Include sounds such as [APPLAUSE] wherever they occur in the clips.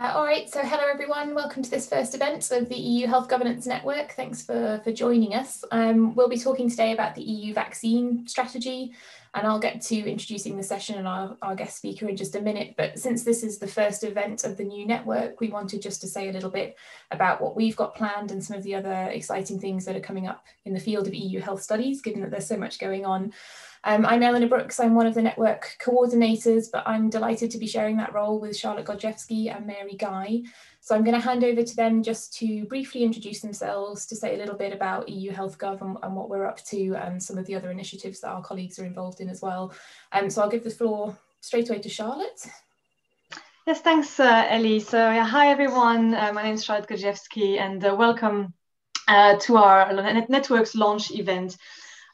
Uh, all right, so hello everyone. Welcome to this first event of the EU Health Governance Network. Thanks for, for joining us. Um, we'll be talking today about the EU vaccine strategy, and I'll get to introducing the session and our, our guest speaker in just a minute. But since this is the first event of the new network, we wanted just to say a little bit about what we've got planned and some of the other exciting things that are coming up in the field of EU health studies, given that there's so much going on um, I'm Eleanor Brooks, I'm one of the network coordinators, but I'm delighted to be sharing that role with Charlotte Godziewski and Mary Guy. So I'm going to hand over to them just to briefly introduce themselves, to say a little bit about EU Health Gov and, and what we're up to and some of the other initiatives that our colleagues are involved in as well. Um, so I'll give the floor straight away to Charlotte. Yes, thanks, uh, Ellie. So yeah, hi everyone. Uh, my name is Charlotte Godziewski and uh, welcome uh, to our Networks launch event.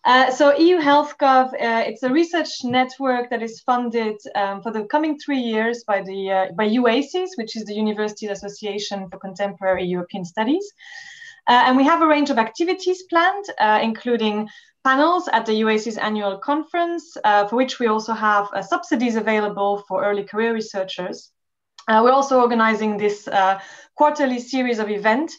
Uh, so EU HealthGov, uh, it's a research network that is funded um, for the coming three years by the uh, by UACES, which is the University Association for Contemporary European Studies. Uh, and we have a range of activities planned, uh, including panels at the UACES annual conference, for which we also have subsidies available for early career researchers. we're also organizing this quarterly series of events,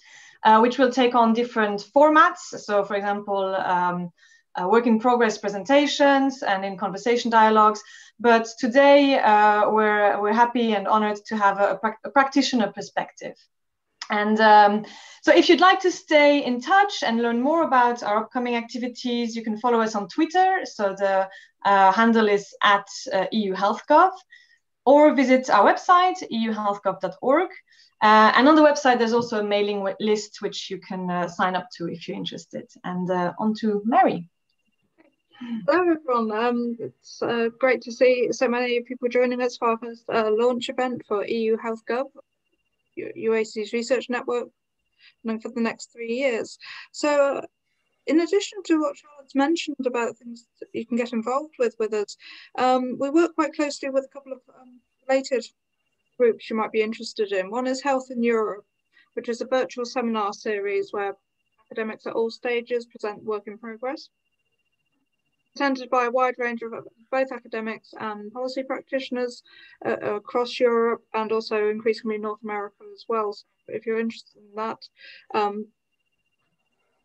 which will take on different formats. So, for example, um, uh, work in progress presentations and in conversation dialogues. But today uh, we're, we're happy and honored to have a, a practitioner perspective. And um, so if you'd like to stay in touch and learn more about our upcoming activities, you can follow us on Twitter. So the uh, handle is at uh, EU HealthGov or visit our website, euhealthgov.org. Uh, and on the website, there's also a mailing list which you can uh, sign up to if you're interested. And uh, on to Mary. Hello everyone, um, it's uh, great to see so many people joining us for our uh, launch event for EU Health Gov, UACES Research Network, and for the next three years. So in addition to what Charlotte's mentioned about things that you can get involved with with us, um, we work quite closely with a couple of um, related groups you might be interested in. One is Health in Europe, which is a virtual seminar series where academics at all stages present work in progress attended by a wide range of both academics and policy practitioners uh, across Europe and also increasingly North America as well. So if you're interested in that, um,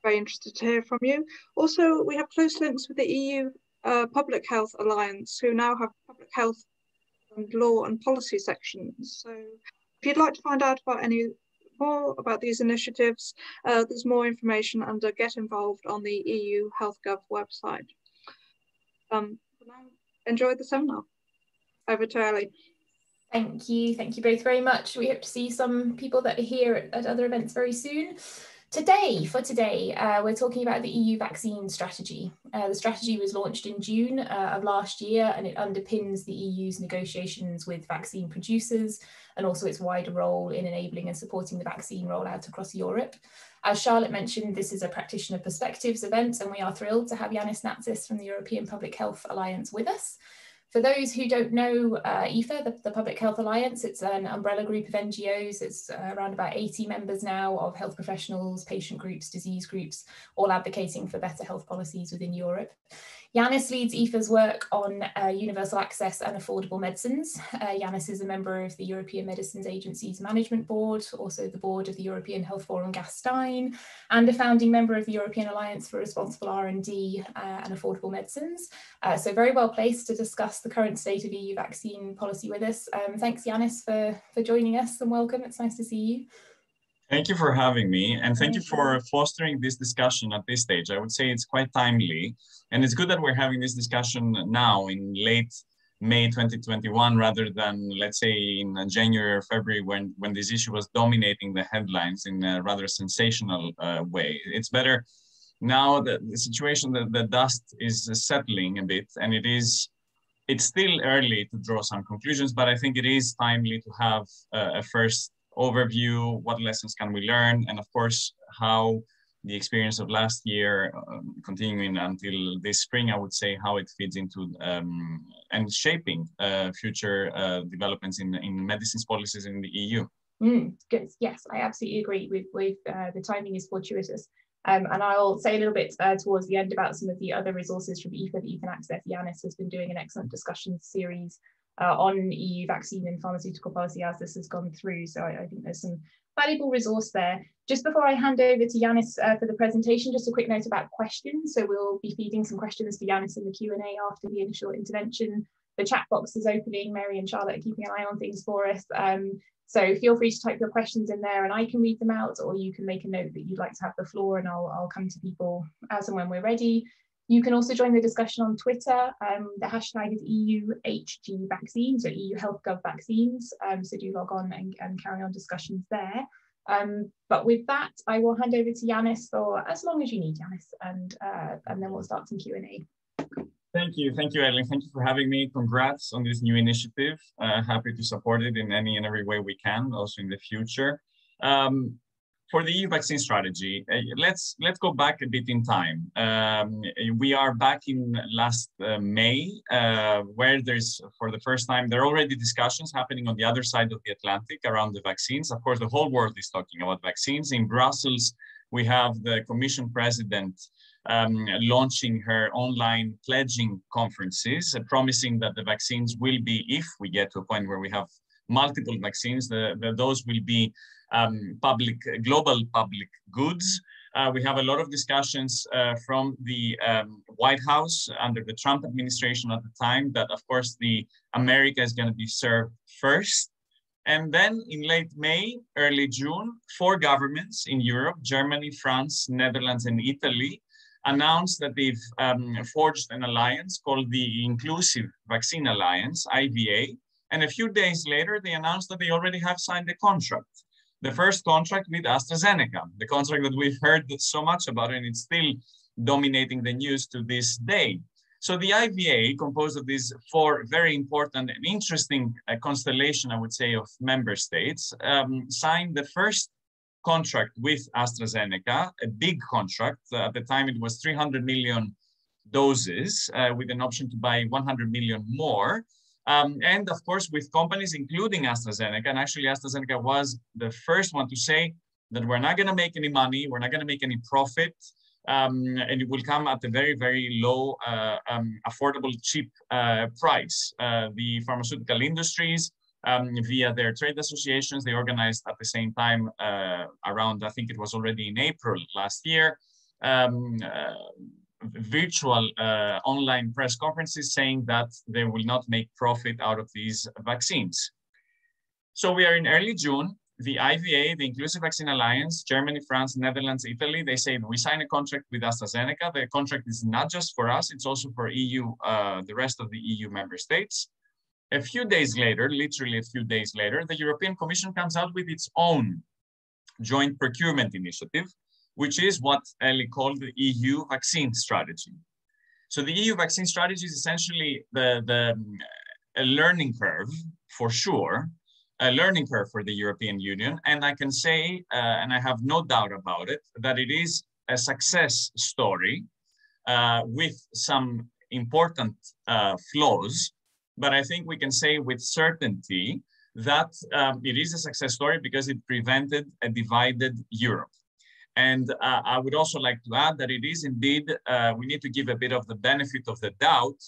very interested to hear from you. Also, we have close links with the EU uh, Public Health Alliance, who now have public health and law and policy sections. So if you'd like to find out about any more about these initiatives, uh, there's more information under Get Involved on the EU HealthGov website. Um, enjoy the seminar. Over to Ellie. Thank you. Thank you both very much. We hope to see some people that are here at, at other events very soon. Today, for today, uh, we're talking about the EU vaccine strategy. Uh, the strategy was launched in June uh, of last year and it underpins the EU's negotiations with vaccine producers and also its wider role in enabling and supporting the vaccine rollout across Europe. As Charlotte mentioned, this is a practitioner perspectives event and we are thrilled to have Yannis Natsis from the European Public Health Alliance with us. For those who don't know uh, EPHA, the, the, Public Health Alliance, it's an umbrella group of NGOs. It's uh, around about 80 members now of health professionals, patient groups, disease groups, all advocating for better health policies within Europe. Yannis leads EPHA's work on uh, universal access and affordable medicines. Uh, Yannis is a member of the European Medicines Agency's Management Board, also the board of the European Health Forum Gastein, and a founding member of the European Alliance for Responsible R&D uh, and Affordable Medicines. Uh, so very well placed to discuss the current state of EU vaccine policy with us. Um, thanks, Yannis, for, for joining us and welcome. It's nice to see you. Thank you for having me, and thank you for fostering this discussion at this stage. I would say it's quite timely, and it's good that we're having this discussion now in late May 2021 rather than, let's say, in January or February when, when this issue was dominating the headlines in a rather sensational uh, way. It's better now that the situation, that the dust is settling a bit, and it is it's still early to draw some conclusions, but I think it is timely to have uh, a first overview, what lessons can we learn, and of course, how the experience of last year um, continuing until this spring, I would say how it feeds into um, and shaping uh, future uh, developments in, in medicines policies in the EU. Mm, good. Yes, I absolutely agree with, with uh, the timing is fortuitous. Um, and I'll say a little bit uh, towards the end about some of the other resources from EPHA that you can access. Yannis has been doing an excellent discussion series uh, on EU vaccine and pharmaceutical policy as this has gone through. So I, I think there's some valuable resource there. Just before I hand over to Yannis uh, for the presentation, just a quick note about questions. So we'll be feeding some questions for Yannis in the Q&A after the initial intervention. The chat box is opening. Mary and Charlotte are keeping an eye on things for us. Um, so feel free to type your questions in there and I can read them out, or you can make a note that you'd like to have the floor and I'll, I'll come to people as and when we're ready. You can also join the discussion on Twitter. Um, the hashtag is EUHG vaccines or EU Health Gov vaccines. Um, so do log on and, and carry on discussions there. Um, but with that, I will hand over to Yannis for as long as you need, Yannis, and uh, and then we'll start some Q&A. Thank you. Thank you, Eileen. Thank you for having me. Congrats on this new initiative. Uh, happy to support it in any and every way we can, also in the future. Um, for the EU vaccine strategy, uh, let's let's go back a bit in time. Um, we are back in last uh, May, uh, where there's for the first time there are already discussions happening on the other side of the Atlantic around the vaccines. Of course, the whole world is talking about vaccines. In Brussels, we have the Commission President um, launching her online pledging conferences, uh, promising that the vaccines will be, if we get to a point where we have multiple vaccines, the, the those will be um, public, global public goods. Uh, we have a lot of discussions uh, from the um, White House under the Trump administration at the time that, of course, the America is going to be served first. And then in late May, early June, four governments in Europe, Germany, France, Netherlands, and Italy, announced that they've um, forged an alliance called the Inclusive Vaccine Alliance, IVA. And a few days later, they announced that they already have signed a contract. The first contract with AstraZeneca, the contract that we've heard so much about, and it's still dominating the news to this day. So the IVA, composed of these four very important and interesting uh, constellation, I would say, of member states, um, signed the first contract with AstraZeneca, a big contract. Uh, at the time, it was 300 million doses uh, with an option to buy 100 million more. Um, and of course, with companies including AstraZeneca, and actually AstraZeneca was the first one to say that we're not going to make any money, we're not going to make any profit, um, and it will come at a very, very low, uh, um, affordable, cheap uh, price. Uh, the pharmaceutical industries um, via their trade associations. They organized at the same time uh, around, I think it was already in April last year, um, uh, virtual uh, online press conferences saying that they will not make profit out of these vaccines. So we are in early June. The IVA, the Inclusive Vaccine Alliance, Germany, France, Netherlands, Italy, they say we sign a contract with AstraZeneca. The contract is not just for us, it's also for EU, uh, the rest of the EU member states. A few days later, literally a few days later, the European Commission comes out with its own joint procurement initiative, which is what Ellie called the EU vaccine strategy. So the EU vaccine strategy is essentially the, the a learning curve for sure, a learning curve for the European Union. And I can say, uh, and I have no doubt about it, that it is a success story uh, with some important uh, flaws but I think we can say with certainty that um, it is a success story because it prevented a divided Europe. And uh, I would also like to add that it is indeed, uh, we need to give a bit of the benefit of the doubt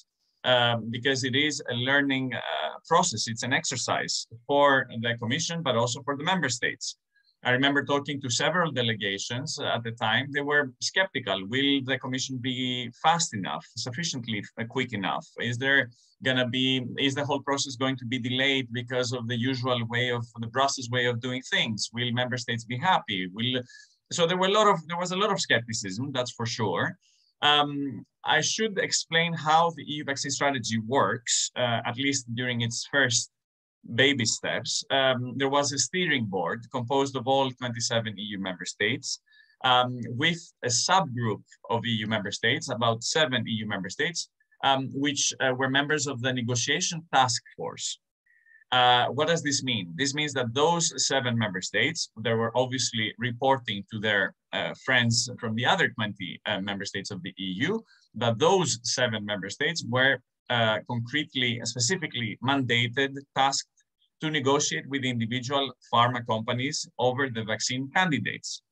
um, because it is a learning uh, process. It's an exercise for the Commission, but also for the member states. I remember talking to several delegations at the time. They were skeptical. Will the commission be fast enough, sufficiently quick enough? Is there going to be, is the whole process going to be delayed because of the usual way of the Brussels way of doing things? Will member states be happy? Will, so there were a lot of, there was a lot of skepticism, that's for sure. Um, I should explain how the EU vaccine strategy works, uh, at least during its first baby steps, um, there was a steering board composed of all 27 EU member states um, with a subgroup of EU member states, about seven EU member states, um, which uh, were members of the negotiation task force. Uh, what does this mean? This means that those seven member states, they were obviously reporting to their uh, friends from the other 20 uh, member states of the EU, that those seven member states were uh, concretely, specifically mandated, tasked to negotiate with individual pharma companies over the vaccine candidates.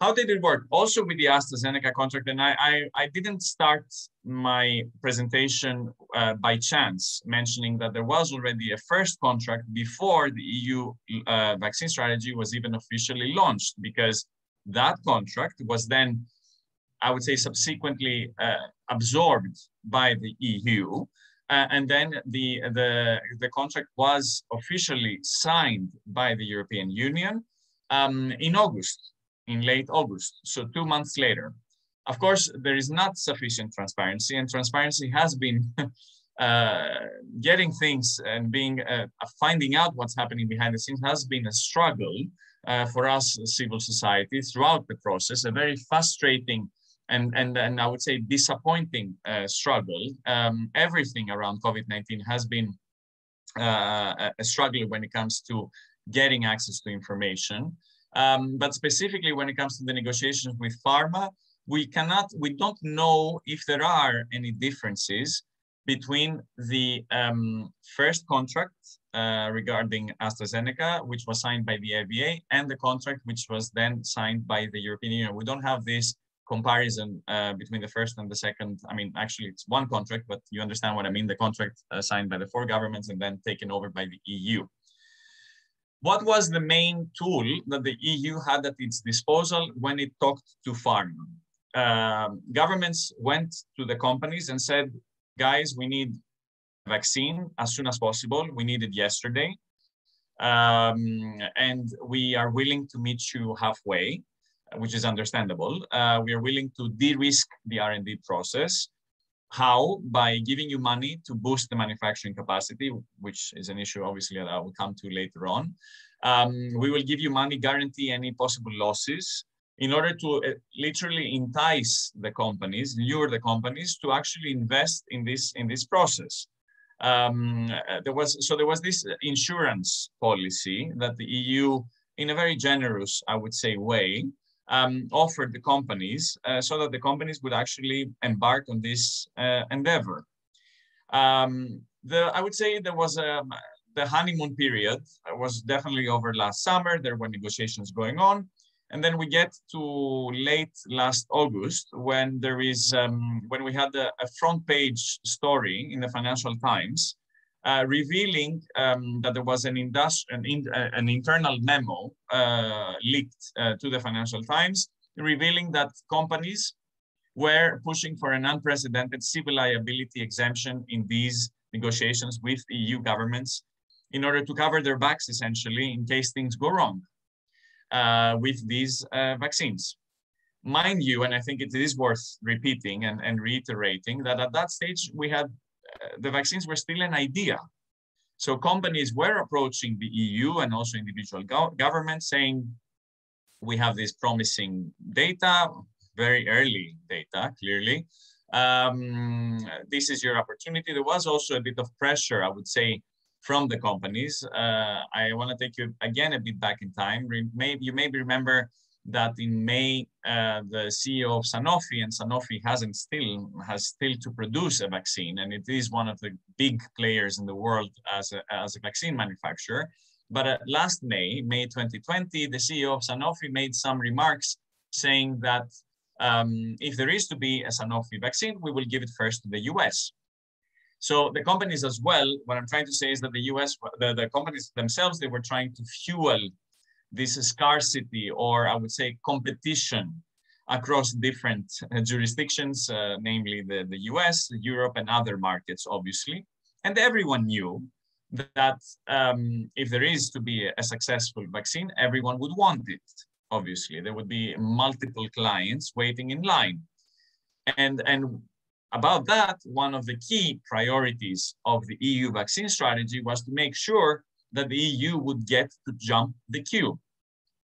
How did it work? Also with the AstraZeneca contract, and I, I, I didn't start my presentation uh, by chance, mentioning that there was already a first contract before the EU uh, vaccine strategy was even officially launched, because that contract was then, I would say, subsequently uh, absorbed by the EU. Uh, and then the, the, the contract was officially signed by the European Union um, in August in late August, so two months later. Of course, there is not sufficient transparency, and transparency has been [LAUGHS] uh, getting things and being uh, finding out what's happening behind the scenes has been a struggle uh, for us, civil society, throughout the process. A very frustrating and and and I would say disappointing uh, struggle. Um, everything around COVID-19 has been uh, a struggle when it comes to getting access to information. Um, but specifically when it comes to the negotiations with pharma, we cannot, we don't know if there are any differences between the um, first contract uh, regarding AstraZeneca, which was signed by the IVA, and the contract which was then signed by the European Union. We don't have this comparison uh, between the first and the second. I mean, actually, it's one contract, but you understand what I mean. The contract uh, signed by the four governments and then taken over by the EU. What was the main tool that the EU had at its disposal when it talked to pharma? Uh, governments went to the companies and said, guys, we need vaccine as soon as possible. We need it yesterday. Um, and we are willing to meet you halfway, which is understandable. Uh, we are willing to de-risk the R&D process how? By giving you money to boost the manufacturing capacity, which is an issue obviously that I will come to later on. Um, we will give you money, guarantee any possible losses in order to uh, literally entice the companies, lure the companies to actually invest in this in this process. Um, uh, there was so there was this insurance policy that the EU, in a very generous, I would say, way, um, offered the companies uh, so that the companies would actually embark on this uh, endeavor. Um, the, I would say there was a, the honeymoon period was definitely over last summer. There were negotiations going on. And then we get to late last August when there is, um, when we had a, a front page story in the Financial Times uh, revealing um, that there was an, an, in, uh, an internal memo uh, leaked uh, to the Financial Times, revealing that companies were pushing for an unprecedented civil liability exemption in these negotiations with EU governments in order to cover their backs, essentially, in case things go wrong with these vaccines. Mind you, and I think it is worth repeating and, and reiterating that at that stage we had the vaccines were still an idea. So companies were approaching the EU and also individual go governments saying, we have this promising data, very early data, clearly. Um, this is your opportunity. There was also a bit of pressure, I would say, from the companies. Uh, I want to take you again a bit back in time. Maybe you maybe remember that in May, uh, the CEO of Sanofi and Sanofi hasn't still has still to produce a vaccine, and it is one of the big players in the world as a, as a vaccine manufacturer. But uh, last May, May 2020, the CEO of Sanofi made some remarks saying that um, if there is to be a Sanofi vaccine, we will give it first to the US. So the companies as well, what I'm trying to say is that the US, the, the companies themselves, they were trying to fuel this scarcity or I would say competition across different uh, jurisdictions, uh, namely the, the US, Europe, and other markets, obviously. And everyone knew that um, if there is to be a successful vaccine, everyone would want it, obviously. There would be multiple clients waiting in line. And, and about that, one of the key priorities of the EU vaccine strategy was to make sure that the EU would get to jump the queue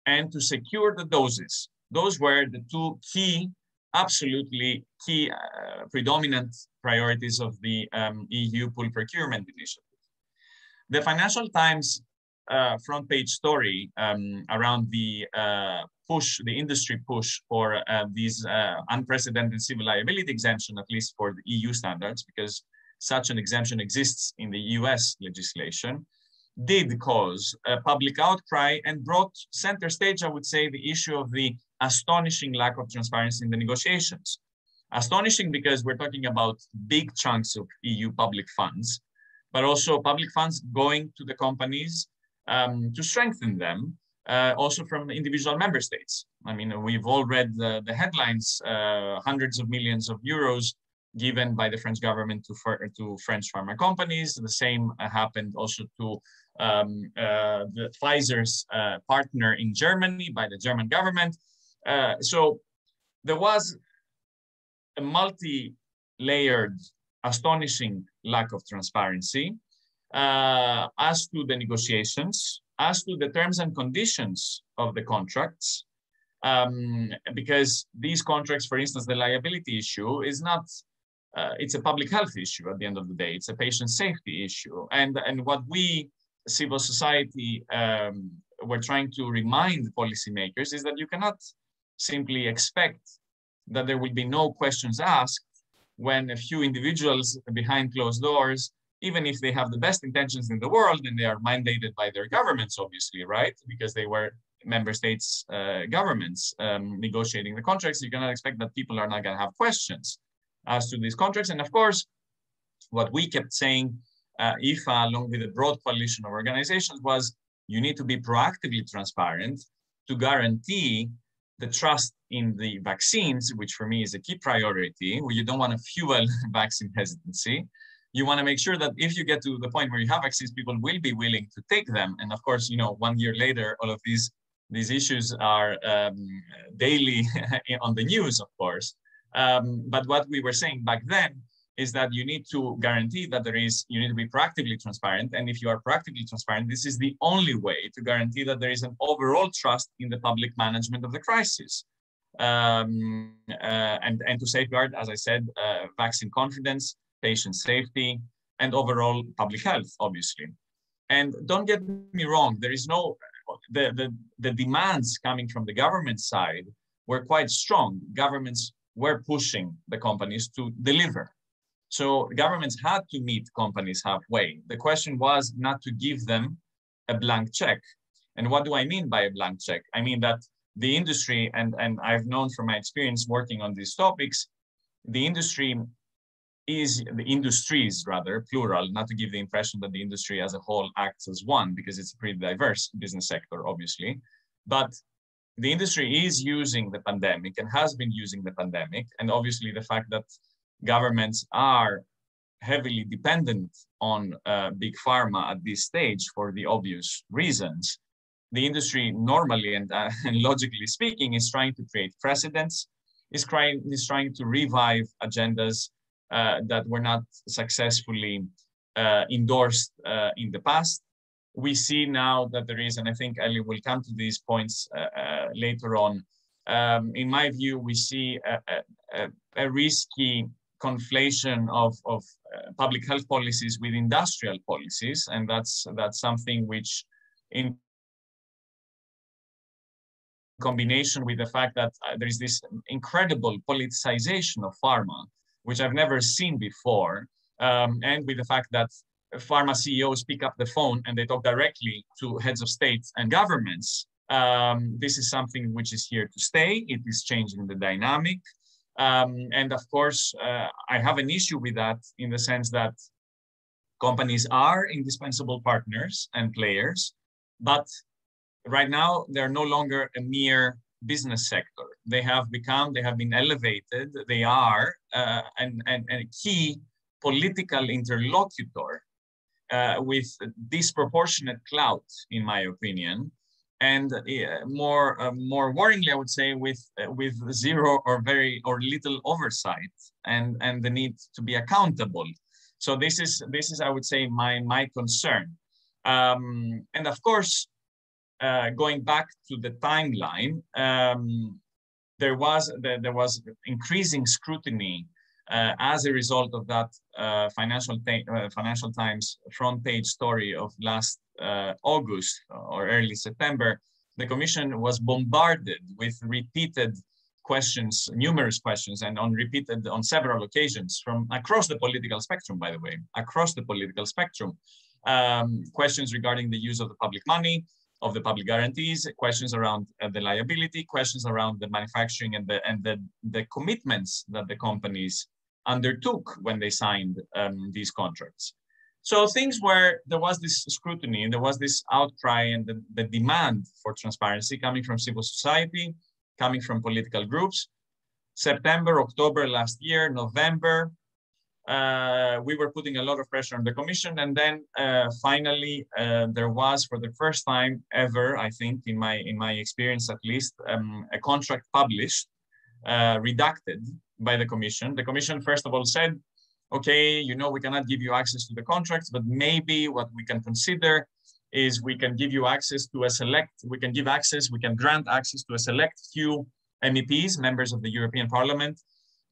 and to secure the doses. Those were the two key, absolutely key, uh, predominant priorities of the um, EU pool procurement initiative. The Financial Times uh, front page story um, around the uh, push, the industry push for uh, these uh, unprecedented civil liability exemption, at least for the EU standards, because such an exemption exists in the US legislation, did cause a public outcry and brought center stage, I would say, the issue of the astonishing lack of transparency in the negotiations. Astonishing because we're talking about big chunks of EU public funds, but also public funds going to the companies um, to strengthen them, uh, also from individual member states. I mean, we've all read the, the headlines, uh, hundreds of millions of euros given by the French government to, to French pharma companies. The same happened also to um, uh, the Pfizer's uh, partner in Germany by the German government. Uh, so there was a multi-layered, astonishing lack of transparency uh, as to the negotiations, as to the terms and conditions of the contracts, um, because these contracts, for instance, the liability issue is not, uh, it's a public health issue at the end of the day. It's a patient safety issue. And, and what we, civil society, um, we're trying to remind policymakers is that you cannot simply expect that there will be no questions asked when a few individuals behind closed doors, even if they have the best intentions in the world and they are mandated by their governments, obviously, right? Because they were member states' uh, governments um, negotiating the contracts, you cannot expect that people are not going to have questions as to these contracts. And of course, what we kept saying, uh, EPHA, along with a broad coalition of organizations, was you need to be proactively transparent to guarantee the trust in the vaccines, which for me is a key priority, where you don't want to fuel [LAUGHS] vaccine hesitancy. You want to make sure that if you get to the point where you have vaccines, people will be willing to take them. And of course, you know, one year later, all of these these issues are um, daily [LAUGHS] on the news, of course. Um, but what we were saying back then is that you need to guarantee that there is, you need to be proactively transparent. And if you are practically transparent, this is the only way to guarantee that there is an overall trust in the public management of the crisis. Um, uh, and, and to safeguard, as I said, uh, vaccine confidence, patient safety, and overall public health, obviously. And don't get me wrong, there is no, the, the, the demands coming from the government side were quite strong. Governments were pushing the companies to deliver so governments had to meet companies halfway. The question was not to give them a blank check. And what do I mean by a blank check? I mean that the industry, and, and I've known from my experience working on these topics, the industry is the industries rather plural, not to give the impression that the industry as a whole acts as one because it's a pretty diverse business sector, obviously. But the industry is using the pandemic and has been using the pandemic. And obviously the fact that governments are heavily dependent on uh, big pharma at this stage for the obvious reasons. The industry normally and, uh, [LAUGHS] and logically speaking is trying to create precedents, is trying, is trying to revive agendas uh, that were not successfully uh, endorsed uh, in the past. We see now that there is, and I think Ellie will come to these points uh, later on. Um, in my view, we see a, a, a risky conflation of, of uh, public health policies with industrial policies, and that's that's something which, in combination with the fact that uh, there is this incredible politicization of pharma, which I've never seen before, um, and with the fact that pharma CEOs pick up the phone and they talk directly to heads of states and governments. Um, this is something which is here to stay. It is changing the dynamic. Um, and of course, uh, I have an issue with that in the sense that companies are indispensable partners and players, but right now they're no longer a mere business sector. They have become, they have been elevated, they are uh, an, an, a key political interlocutor uh, with disproportionate clout, in my opinion, and more uh, more worryingly, I would say with uh, with zero or very or little oversight and and the need to be accountable. So this is this is I would say my my concern. Um, and of course, uh, going back to the timeline, um, there was there, was increasing scrutiny uh, as a result of that uh, financial uh, financial times front page story of last August or early September, the commission was bombarded with repeated questions, numerous questions, and on repeated on several occasions from across the political spectrum, by the way, across the political spectrum. Um, questions regarding the use of the public money, of the public guarantees, questions around uh, the liability, questions around the manufacturing and the and the, the commitments that the companies undertook when they signed um, these contracts. So things where there was this scrutiny and there was this outcry and the, the demand for transparency coming from civil society, coming from political groups. September, October last year, November, uh, we were putting a lot of pressure on the commission. And then uh, finally, uh, there was for the first time ever, I think, in my in my experience at least, um, a contract published, uh, redacted by the commission. The commission first of all said, okay, you know, we cannot give you access to the contracts, but maybe what we can consider is we can give you access to a select, we can give access, we can grant access to a select few MEPs, members of the European Parliament,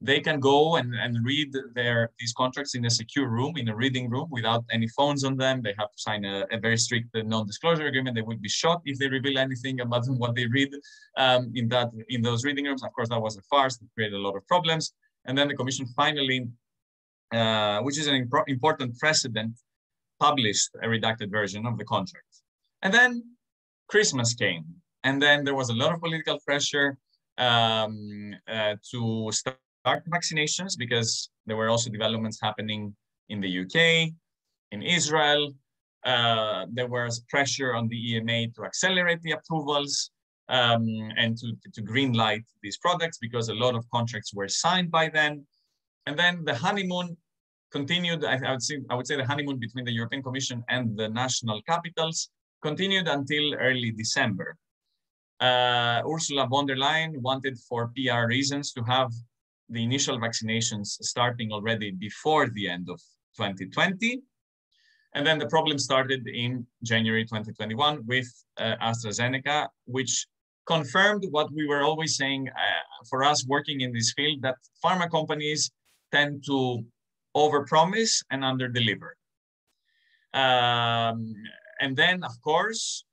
they can go and, and read their these contracts in a secure room, in a reading room without any phones on them. They have to sign a, a very strict non-disclosure agreement. They will be shot if they reveal anything about [LAUGHS] what they read um, in that in those reading rooms. Of course, that was a farce that created a lot of problems. And then the commission finally, uh, which is an important precedent, published a redacted version of the contract. And then Christmas came. And then there was a lot of political pressure um, uh, to start vaccinations because there were also developments happening in the UK, in Israel. Uh, there was pressure on the EMA to accelerate the approvals um, and to, to green light these products because a lot of contracts were signed by then. And then the honeymoon continued. I, I, would say I would say the honeymoon between the European Commission and the national capitals continued until early December. Uh, Ursula von der Leyen wanted for PR reasons to have the initial vaccinations starting already before the end of 2020. And then the problem started in January 2021 with uh, AstraZeneca, which confirmed what we were always saying uh, for us working in this field that pharma companies tend to overpromise and underdeliver. Um, and then, of course,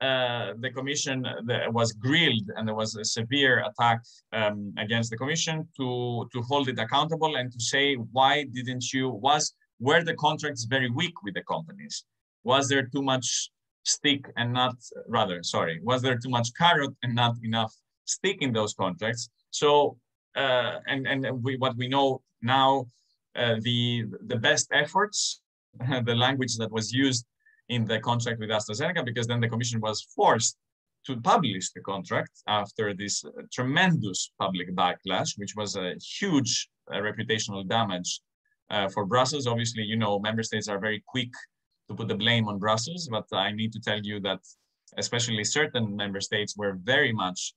uh, the commission was grilled and there was a severe attack um, against the commission to, to hold it accountable and to say, why didn't you, was, were the contracts very weak with the companies? Was there too much stick and not, rather, sorry, was there too much carrot and not enough stick in those contracts? So, uh, and, and we, what we know now, the, the best efforts, [LAUGHS] the language that was used in the contract with AstraZeneca because then the commission was forced to publish the contract after this uh, tremendous public backlash, which was a huge uh, reputational damage uh, for Brussels. Obviously, you know, member states are very quick to put the blame on Brussels, but I need to tell you that especially certain member states were very much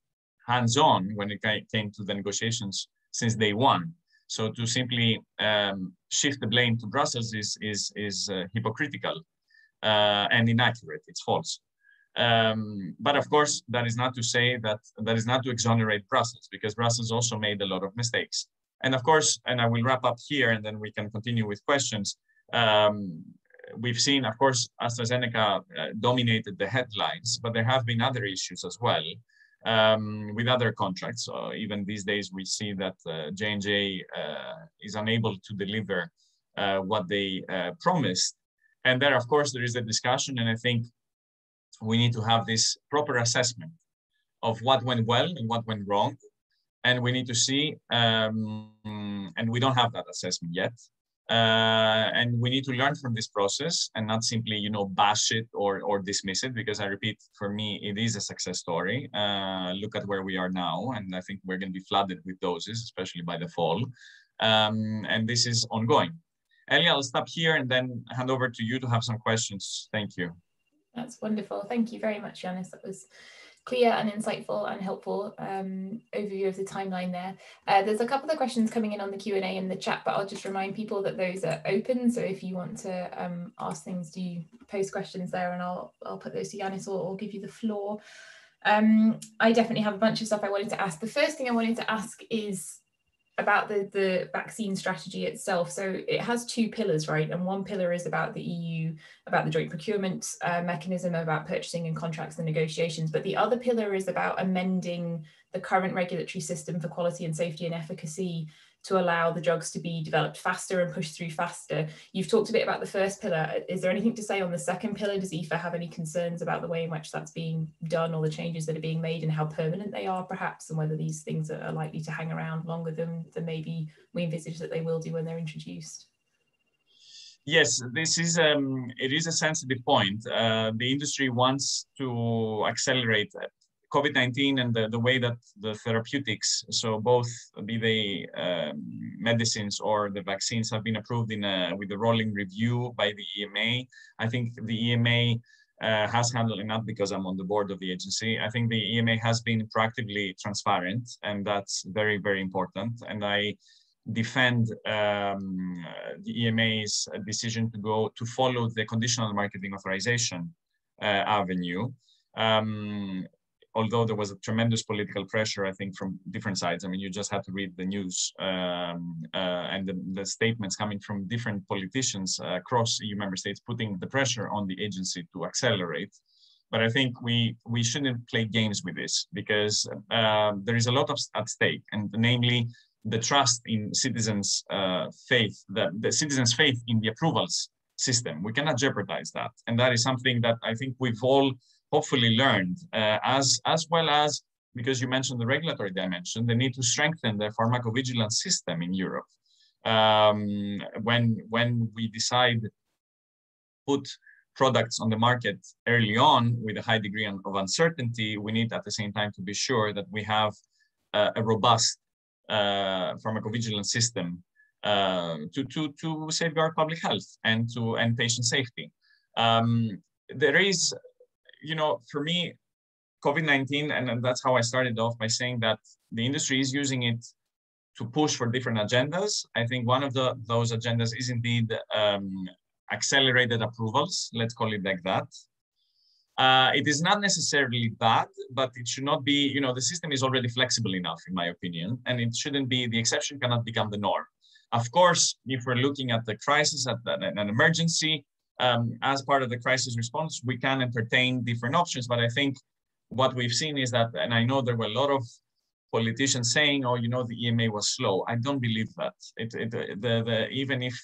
hands-on when it came to the negotiations since day one. So to simply um, shift the blame to Brussels is, is, is uh, hypocritical uh, and inaccurate. It's false. Um, but of course, that is not to say that that is not to exonerate Brussels because Brussels also made a lot of mistakes. And of course, and I will wrap up here and then we can continue with questions. Um, we've seen, of course, AstraZeneca uh, dominated the headlines, but there have been other issues as well um, with other contracts. So even these days, we see that uh, J&J uh, is unable to deliver uh, what they uh, promised and there, of course, there is a discussion, and I think we need to have this proper assessment of what went well and what went wrong. And we need to see, um, and we don't have that assessment yet. Uh, and we need to learn from this process and not simply, you know, bash it or, or dismiss it, because I repeat, for me, it is a success story. Uh, look at where we are now. And I think we're going to be flooded with doses, especially by the fall. Um, and this is ongoing. Ellie, I'll stop here and then hand over to you to have some questions. Thank you. That's wonderful. Thank you very much, Yannis. That was clear and insightful and helpful um, overview of the timeline there. Uh, there's a couple of questions coming in on the Q&A in the chat, but I'll just remind people that those are open. So if you want to um, ask things, do post questions there and I'll, I'll put those to Yannis or, or give you the floor. Um, I definitely have a bunch of stuff I wanted to ask. The first thing I wanted to ask is about the, the vaccine strategy itself. So it has two pillars, right? And one pillar is about the EU, about the joint procurement uh, mechanism, about purchasing and contracts and negotiations. But the other pillar is about amending the current regulatory system for quality and safety and efficacy to allow the drugs to be developed faster and pushed through faster. You've talked a bit about the first pillar. Is there anything to say on the second pillar? Does EPHA have any concerns about the way in which that's being done or the changes that are being made and how permanent they are perhaps and whether these things are likely to hang around longer than, than maybe we envisage that they will do when they're introduced? Yes, this is um, it is a sensitive point. Uh, the industry wants to accelerate COVID-19 and the, the way that the therapeutics, so both be they um, medicines or the vaccines have been approved in a, with the rolling review by the EMA. I think the EMA uh, has handled, and not because I'm on the board of the agency, I think the EMA has been proactively transparent and that's very, very important. And I defend um, the EMA's decision to go to follow the conditional marketing authorization uh, avenue. Um, although there was a tremendous political pressure, I think, from different sides. I mean, you just had to read the news um, uh, and the, the, statements coming from different politicians uh, across EU member states, putting the pressure on the agency to accelerate. But I think we we shouldn't play games with this because uh, there is a lot of, at stake, and namely the trust in citizens' uh, faith, the, the citizens' faith in the approvals system. We cannot jeopardize that, and that is something that I think we've all hopefully learned, uh, as, as well as, because you mentioned the regulatory dimension, the need to strengthen the pharmacovigilance system in Europe. Um, when, when we decide put products on the market early on with a high degree of uncertainty, we need at the same time to be sure that we have uh, a robust uh, pharmacovigilance system uh, to, to, to safeguard public health and to and patient safety. Um, there is you know, for me, COVID-19, and that's how I started off by saying that the industry is using it to push for different agendas. I think one of the those agendas is indeed um, accelerated approvals. Let's call it like that. Uh, it is not necessarily bad, but it should not be, you know, the system is already flexible enough, in my opinion, and it shouldn't be, the exception cannot become the norm. Of course, if we're looking at the crisis, at an emergency, um, as part of the crisis response, we can entertain different options. But I think what we've seen is that, and I know there were a lot of politicians saying, "Oh, you know, the EMA was slow." I don't believe that. It, it the, the even if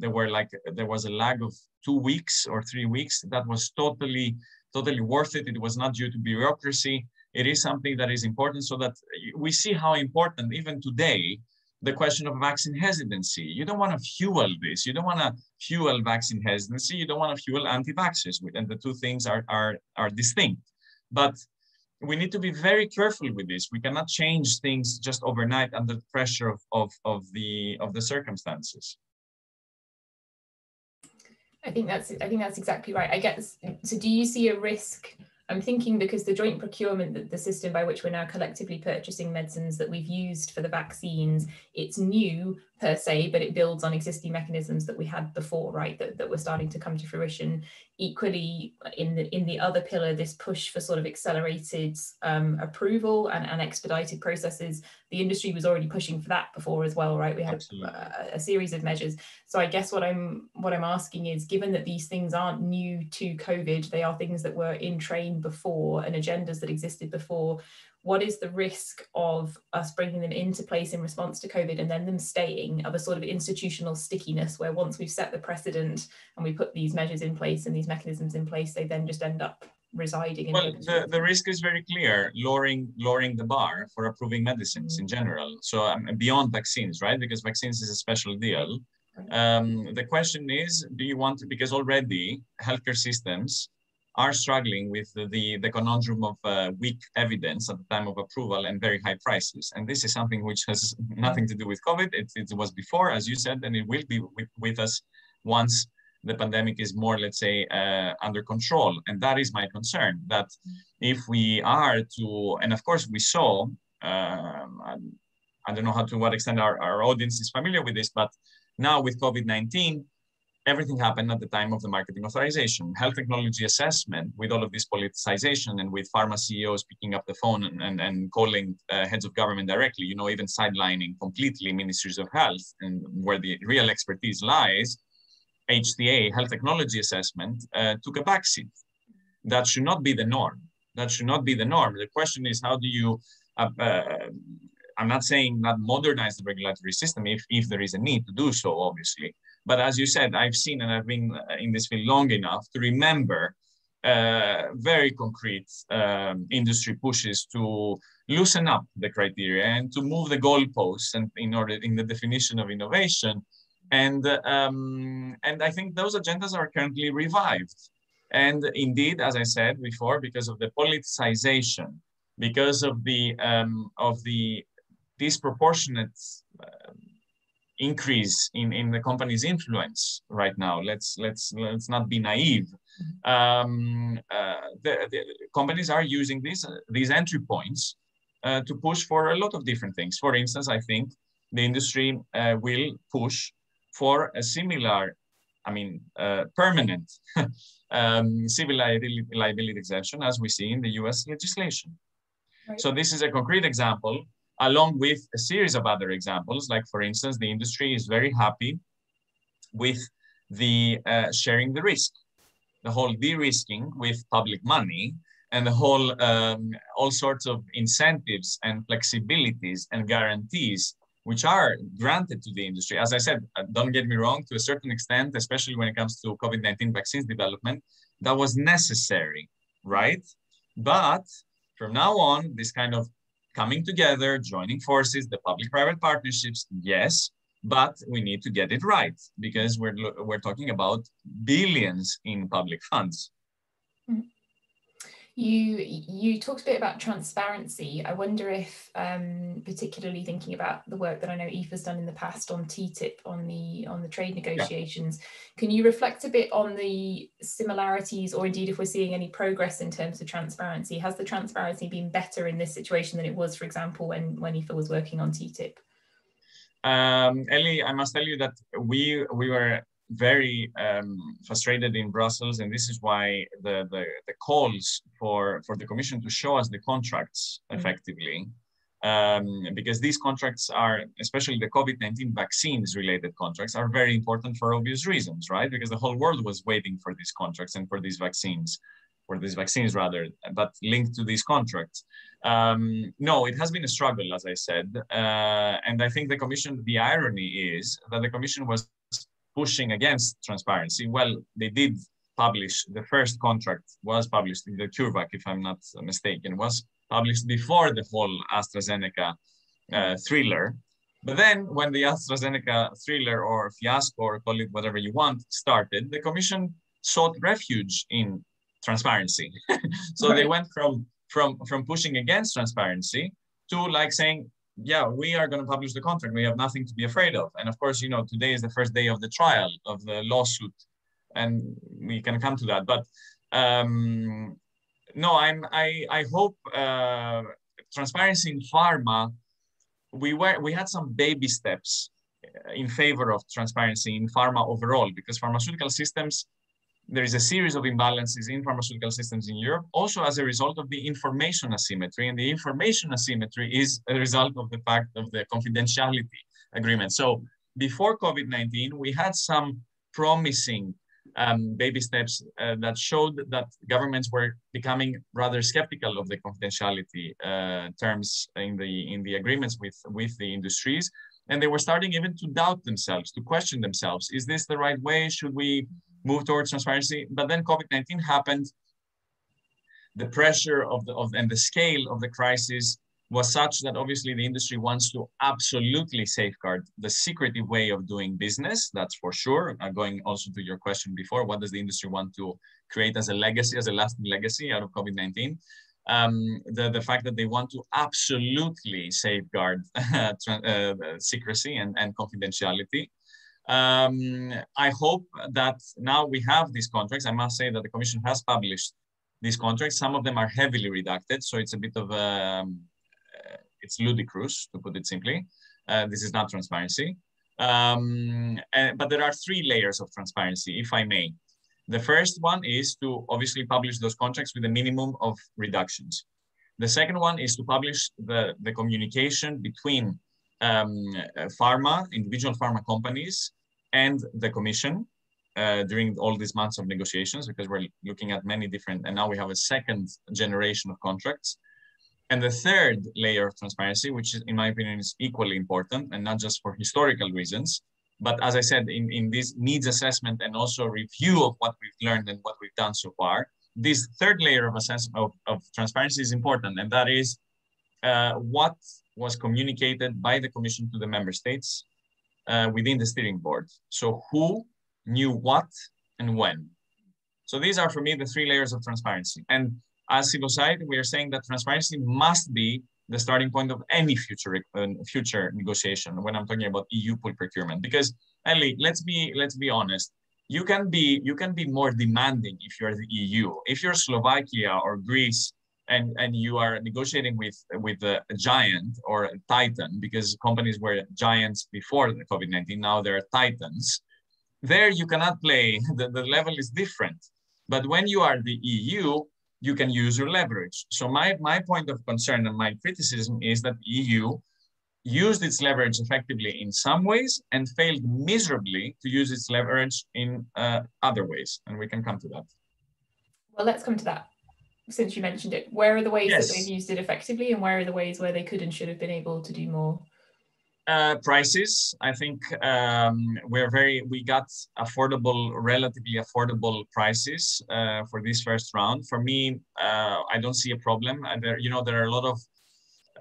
there were like there was a lag of two weeks or three weeks, that was totally totally worth it. It was not due to bureaucracy. It is something that is important, so that we see how important even today the question of vaccine hesitancy. You don't want to fuel this. You don't want to fuel vaccine hesitancy. You don't want to fuel anti-vaxxers. And the two things are, are, are distinct. But we need to be very careful with this. We cannot change things just overnight under the pressure of, of, of, the, of the circumstances. I think that's I think that's exactly right. I guess so. Do you see a risk I'm thinking because the joint procurement, the, the system by which we're now collectively purchasing medicines that we've used for the vaccines, it's new per se, but it builds on existing mechanisms that we had before, right? That, that were starting to come to fruition. Equally, in the in the other pillar, this push for sort of accelerated um, approval and, and expedited processes, the industry was already pushing for that before as well, right? We had a, a, series of measures. So I guess what I'm what I'm asking is, given that these things aren't new to COVID, they are things that were in train before and agendas that existed before what is the risk of us bringing them into place in response to COVID and then them staying of a sort of institutional stickiness where once we've set the precedent and we put these measures in place and these mechanisms in place, they then just end up residing well the, the risk is very clear lowering lowering the bar for approving medicines in general. So um, beyond vaccines right? Because vaccines is a special deal. Um, the question is do you want to because already healthcare systems are struggling with the, the, conundrum of uh, weak evidence at the time of approval and very high prices. And this is something which has nothing to do with COVID. It, it was before, as you said, and it will be with, with us once the pandemic is more, let's say, uh, under control. And that is my concern, that if we are to, and of course we saw, um, I don't know how to what extent our, our audience is familiar with this, but now with COVID-19, everything happened at the time of the marketing authorization. Health technology assessment, with all of this politicization and with pharma CEOs picking up the phone and, and, and calling uh, heads of government directly, you know, even sidelining completely ministries of health and where the real expertise lies, HTA, health technology assessment, uh, took a backseat. That should not be the norm. That should not be the norm. The question is, how do you uh, uh I'm not saying not modernize the regulatory system if, if there is a need to do so, obviously. But as you said, I've seen and I've been in this field long enough to remember uh, very concrete um, industry pushes to loosen up the criteria and to move the goalposts and in order in the definition of innovation. And, um, and I think those agendas are currently revived. And indeed, as I said before, because of the politicization, because of the, um, of the disproportionate uh, increase in, in the company's influence right now. Let's let's let's not be naive. Um, uh, the, the, companies are using these uh, these entry points uh, to push for a lot of different things. For instance, I think the industry uh, will push for a similar, I mean, uh, permanent [LAUGHS] um, civil liability, liability exemption as we see in the U.S. legislation. Right. So this is a concrete example along with a series of other examples. Like for instance, the industry is very happy with the uh, sharing the risk, the whole de-risking with public money and the whole um, all sorts of incentives and flexibilities and guarantees which are granted to the industry. As I said, uh, don't get me wrong, to a certain extent, especially when it comes to COVID-19 vaccines development, that was necessary, right? But from now on, this kind of coming together, joining forces, the public-private partnerships, yes, but we need to get it right because we're, we're talking about billions in public funds. Mm-hmm. You you talked a bit about transparency. I wonder if, um, particularly thinking about the work that I know has done in the past on TTIP, on the on the trade negotiations, yeah. can you reflect a bit on the similarities, or indeed if we're seeing any progress in terms of transparency? Has the transparency been better in this situation than it was, for example, when when EPHA was working on TTIP? Um, Ellie, I must tell you that we we were very um, frustrated in Brussels, and this is why the, the, the calls for for the Commission to show us the contracts mm-hmm. effectively, um, because these contracts are, especially the COVID-19 vaccines related contracts, are very important for obvious reasons, right? Because the whole world was waiting for these contracts and for these vaccines, for these vaccines rather, but linked to these contracts. Um, no, it has been a struggle, as I said, uh, and I think the Commission. The irony is that the Commission was pushing against transparency. Well, they did publish the first contract was published in the CureVac, if I'm not mistaken, was published before the whole AstraZeneca uh, thriller. But then when the AstraZeneca thriller or fiasco, or call it whatever you want, started, the commission sought refuge in transparency. [LAUGHS] so right. they went from, from, from pushing against transparency to like saying, yeah, we are going to publish the contract. We have nothing to be afraid of. And of course, you know, today is the first day of the trial of the lawsuit, and we can come to that. But um, no, I'm. I I hope uh, transparency in pharma. We were we had some baby steps in favor of transparency in pharma overall because pharmaceutical systems there is a series of imbalances in pharmaceutical systems in Europe, also as a result of the information asymmetry. And the information asymmetry is a result of the fact of the confidentiality agreement. So before COVID-19, we had some promising um, baby steps uh, that showed that governments were becoming rather skeptical of the confidentiality uh, terms in the in the agreements with with the industries, and they were starting even to doubt themselves, to question themselves: Is this the right way? Should we move towards transparency. But then COVID-19 happened. The pressure of the of, and the scale of the crisis was such that obviously the industry wants to absolutely safeguard the secretive way of doing business. That's for sure. Uh, going also to your question before, what does the industry want to create as a legacy, as a lasting legacy out of COVID-19? Um, the, the fact that they want to absolutely safeguard [LAUGHS] uh, uh, secrecy and, and confidentiality. Um, I hope that now we have these contracts. I must say that the Commission has published these contracts. Some of them are heavily redacted, so it's a bit of um, uh, it's ludicrous to put it simply. Uh, this is not transparency. Um, and, but there are three layers of transparency, if I may. The first one is to obviously publish those contracts with a minimum of reductions. The second one is to publish the, the communication between um, pharma, individual pharma companies, and the commission uh, during all these months of negotiations, because we're looking at many different, and now we have a second generation of contracts. And the third layer of transparency, which is, in my opinion is equally important and not just for historical reasons, but as I said, in, in this needs assessment and also review of what we've learned and what we've done so far, this third layer of assessment of, of transparency is important. And that is uh, what was communicated by the commission to the member states uh, within the steering board. So who knew what and when. So these are for me the three layers of transparency. And as civil society, we are saying that transparency must be the starting point of any future uh, future negotiation when I'm talking about EU pool procurement. Because Ellie, let's be let's be honest. You can be you can be more demanding if you're the EU. If you're Slovakia or Greece and and you are negotiating with with a, giant or a titan because companies were giants before the COVID-19, now they're titans. There you cannot play. [LAUGHS] The, the level is different. But when you are the EU, you can use your leverage. So my, my point of concern and my criticism is that EU used its leverage effectively in some ways and failed miserably to use its leverage in uh, other ways. And we can come to that. Well, let's come to that since you mentioned it. Where are the ways yes. that they've used it effectively and where are the ways where they could and should have been able to do more? Uh, prices, I think um, we're very, we got affordable, relatively affordable prices uh, for this first round. For me, uh, I don't see a problem. And there, you know, there are a lot of,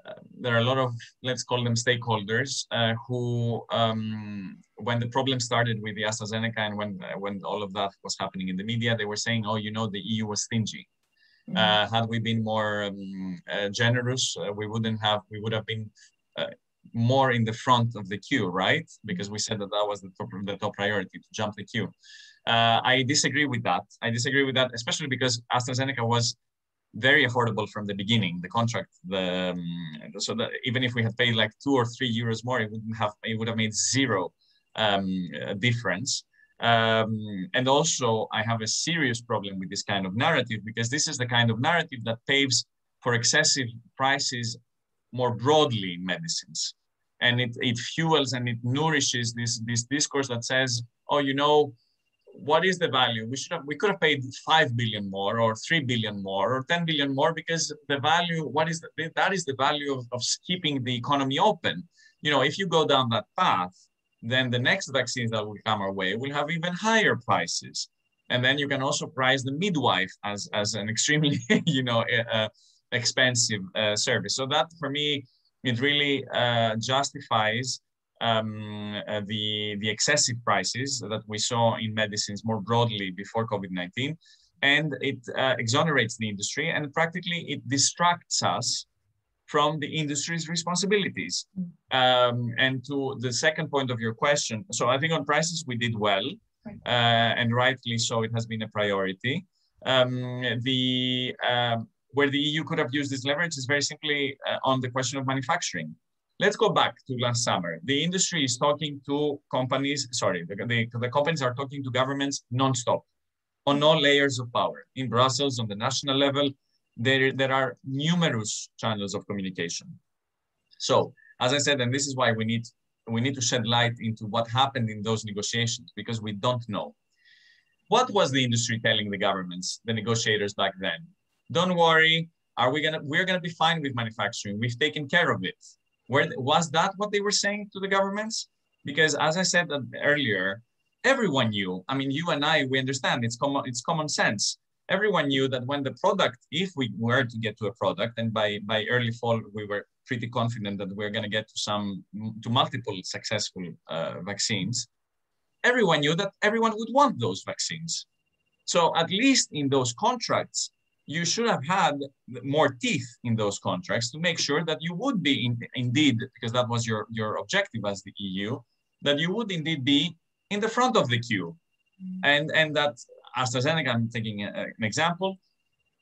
uh, there are a lot of, let's call them stakeholders uh, who, um, when the problem started with the AstraZeneca and when, uh, when all of that was happening in the media, they were saying, oh, you know, the EU was stingy. Mm -hmm. had we been more um, generous, we wouldn't have, we would have been more in the front of the queue, right? Because we said that that was the top, the top priority to jump the queue. Uh, I disagree with that. I disagree with that, especially because AstraZeneca was very affordable from the beginning. The contract, the um, so that even if we had paid like two or three euros more, it wouldn't have it would have made zero um, difference. Um, and also, I have a serious problem with this kind of narrative because this is the kind of narrative that paves for excessive prices more broadly in medicines. And it, it fuels and it nourishes this, this discourse that says, oh, you know, what is the value? We should have, we could have paid 5 billion more or 3 billion more or 10 billion more because the value, what is the, that is the value of, of keeping the economy open. You know, if you go down that path, then the next vaccines that will come our way will have even higher prices. And then you can also price the midwife as, as an extremely, [LAUGHS] you know, uh, expensive uh, service. So that for me, it really uh, justifies um, uh, the, the excessive prices that we saw in medicines more broadly before COVID-19. And it uh, exonerates the industry and practically it distracts us from the industry's responsibilities. Um, and to the second point of your question, so I think on prices we did well, uh, and rightly so, it has been a priority. Um, the um, where the EU could have used this leverage is very simply uh, on the question of manufacturing. Let's go back to last summer. The industry is talking to companies, sorry, the, the, the companies are talking to governments nonstop on all layers of power. In Brussels, on the national level, there, there are numerous channels of communication. So, as I said, and this is why we need, we need to shed light into what happened in those negotiations because we don't know. What was the industry telling the governments, the negotiators back then? don't worry, are we gonna, we're gonna be fine with manufacturing. We've taken care of it. Where was that what they were saying to the governments? Because as I said uh, earlier, everyone knew. I mean, you and I, we understand it's common, it's common sense. Everyone knew that when the product, if we were to get to a product, and by by early fall we were pretty confident that we're going to get to some to multiple successful uh, vaccines. Everyone knew that everyone would want those vaccines. So at least in those contracts, you should have had more teeth in those contracts to make sure that you would be in, indeed, because that was your, your objective as the EU, that you would indeed be in the front of the queue. Mm. And, and that AstraZeneca, I'm taking a, an example,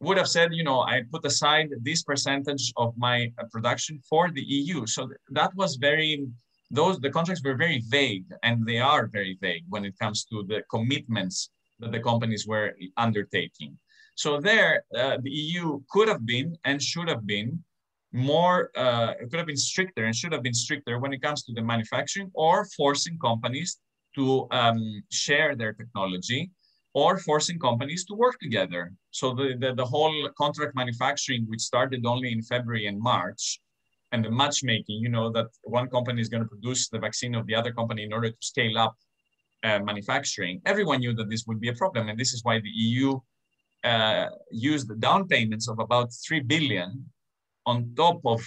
would have said, you know, I put aside this percentage of my uh, production for the EU. So that was very, those, the contracts were very vague and they are very vague when it comes to the commitments that the companies were undertaking. So there, uh, the EU could have been and should have been more, uh, could have been stricter and should have been stricter when it comes to the manufacturing or forcing companies to um, share their technology or forcing companies to work together. So the, the, the, whole contract manufacturing, which started only in February and March, and the matchmaking, you know, that one company is going to produce the vaccine of the other company in order to scale up uh, manufacturing, everyone knew that this would be a problem. And this is why the EU uh, used the down payments of about 3 billion on top of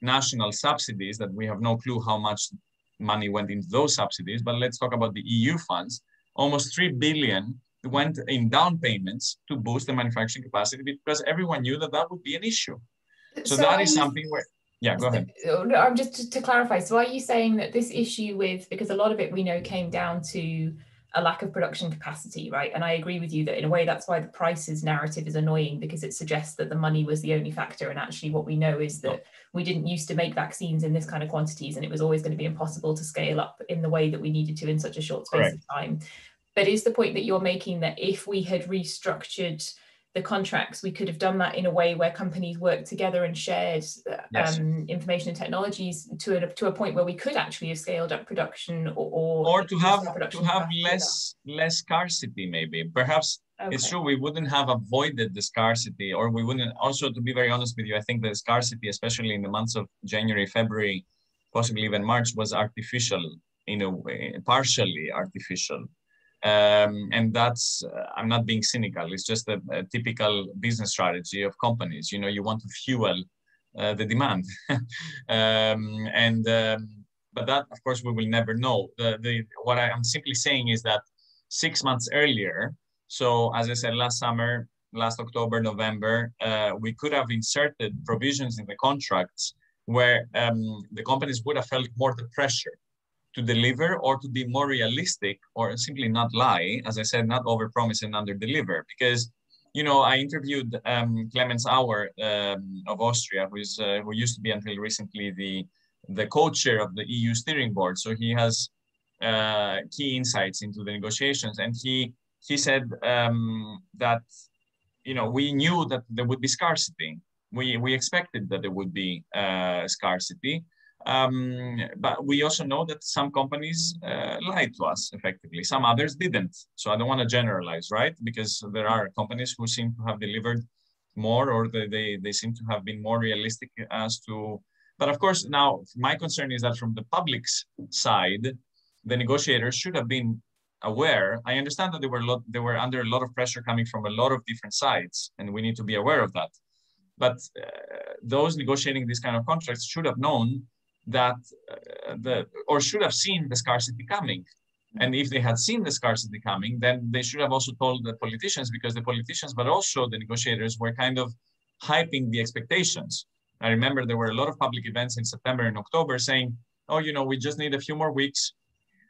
national subsidies that we have no clue how much money went into those subsidies. But let's talk about the EU funds almost 3 billion went in down payments to boost the manufacturing capacity because everyone knew that that would be an issue. So, so that is something where, yeah, go ahead. I'm just to, to clarify. So are you saying that this issue with, because a lot of it we know came down to a lack of production capacity, right? And I agree with you that in a way that's why the prices narrative is annoying because it suggests that the money was the only factor. And actually, what we know is that we didn't used to make vaccines in this kind of quantities, and it was always going to be impossible to scale up in the way that we needed to in such a short space Correct. of time. But is the point that you're making that if we had restructured the contracts, we could have done that in a way where companies worked together and shared yes. um, information and technologies to a, to a point where we could actually have scaled up production or or, or to have to have less less scarcity maybe perhaps okay. it's true we wouldn't have avoided the scarcity or we wouldn't also to be very honest with you I think the scarcity especially in the months of January February possibly even March was artificial in a way partially artificial um, and that's, uh, I'm not being cynical, it's just a, a, typical business strategy of companies. You know, you want to fuel uh, the demand. [LAUGHS] um, and, um, but that, of course, we will never know. The, the, what I am simply saying is that six months earlier, so as I said, last summer, last October, November, uh, we could have inserted provisions in the contracts where um, the companies would have felt more the pressure to deliver or to be more realistic or simply not lie as i said not overpromise and underdeliver. Because you know i interviewed um, clemens auer um, of austria who is uh, who used to be until recently the the co-chair of the eu steering board. So he has uh, key insights into the negotiations. And he he said um, that you know we knew that there would be scarcity. We we expected that there would be uh, scarcity um, but we also know that some companies uh, lied to us effectively, some others didn't. So I don't want to generalize, right? Because there are companies who seem to have delivered more or they, they, they seem to have been more realistic as to. But of course, now my concern is that from the public's side, the negotiators should have been aware. I understand that they were, lot, they were under a lot of pressure coming from a lot of different sides, and we need to be aware of that. But uh, those negotiating these kind of contracts should have known that uh, the or should have seen the scarcity coming and if they had seen the scarcity coming then they should have also told the politicians because the politicians but also the negotiators were kind of hyping the expectations i remember there were a lot of public events in september and october saying oh you know we just need a few more weeks